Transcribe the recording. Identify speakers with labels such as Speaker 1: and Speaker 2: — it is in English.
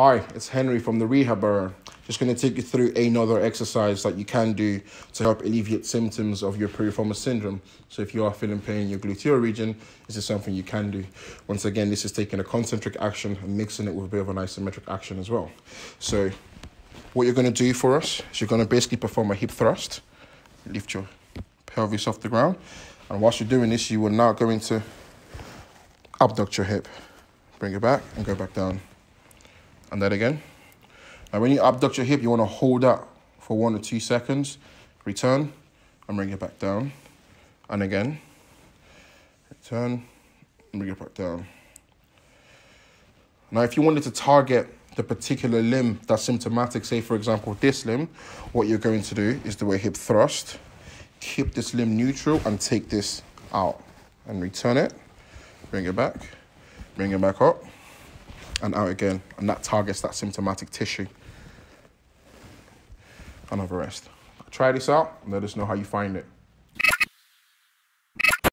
Speaker 1: Hi, it's Henry from the Rehab Borough. Just going to take you through another exercise that you can do to help alleviate symptoms of your piriformis syndrome. So if you are feeling pain in your gluteal region, this is something you can do. Once again, this is taking a concentric action and mixing it with a bit of an isometric action as well. So what you're going to do for us is you're going to basically perform a hip thrust. Lift your pelvis off the ground. And whilst you're doing this, you are now going to abduct your hip. Bring it back and go back down and then again. Now when you abduct your hip, you want to hold that for one or two seconds, return, and bring it back down. And again, return, and bring it back down. Now if you wanted to target the particular limb that's symptomatic, say for example this limb, what you're going to do is do a hip thrust, keep this limb neutral and take this out and return it, bring it back, bring it back up, and out again. And that targets that symptomatic tissue. Another rest. Try this out let us know how you find it.